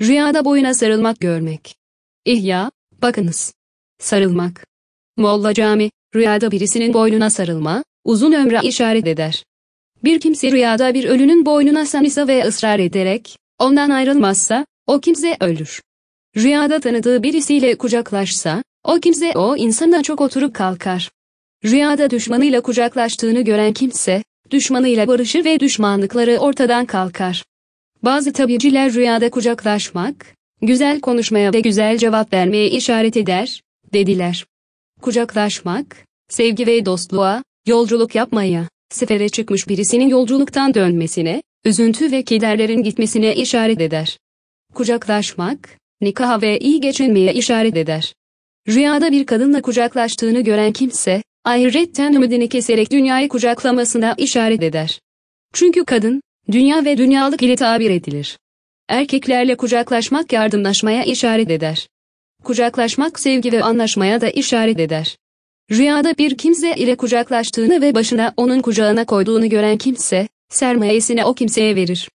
Rüyada boyuna sarılmak görmek. İhya, bakınız. Sarılmak. Molla Cami, rüyada birisinin boynuna sarılma, uzun ömre işaret eder. Bir kimse rüyada bir ölünün boynuna sarılsa ve ısrar ederek, ondan ayrılmazsa, o kimse ölür. Rüyada tanıdığı birisiyle kucaklaşsa, o kimse o insana çok oturup kalkar. Rüyada düşmanıyla kucaklaştığını gören kimse, düşmanıyla barışır ve düşmanlıkları ortadan kalkar. Bazı tabiciler rüyada kucaklaşmak, güzel konuşmaya ve güzel cevap vermeye işaret eder, dediler. Kucaklaşmak, sevgi ve dostluğa, yolculuk yapmaya, sefere çıkmış birisinin yolculuktan dönmesine, üzüntü ve kederlerin gitmesine işaret eder. Kucaklaşmak, nikaha ve iyi geçinmeye işaret eder. Rüyada bir kadınla kucaklaştığını gören kimse, ahiretten ümidini keserek dünyayı kucaklamasına işaret eder. Çünkü kadın, dünya ve dünyalık ile tabir edilir. Erkeklerle kucaklaşmak yardımlaşmaya işaret eder. Kucaklaşmak sevgi ve anlaşmaya da işaret eder. Rüyada bir kimse ile kucaklaştığını ve başına onun kucağına koyduğunu gören kimse, sermayesini o kimseye verir.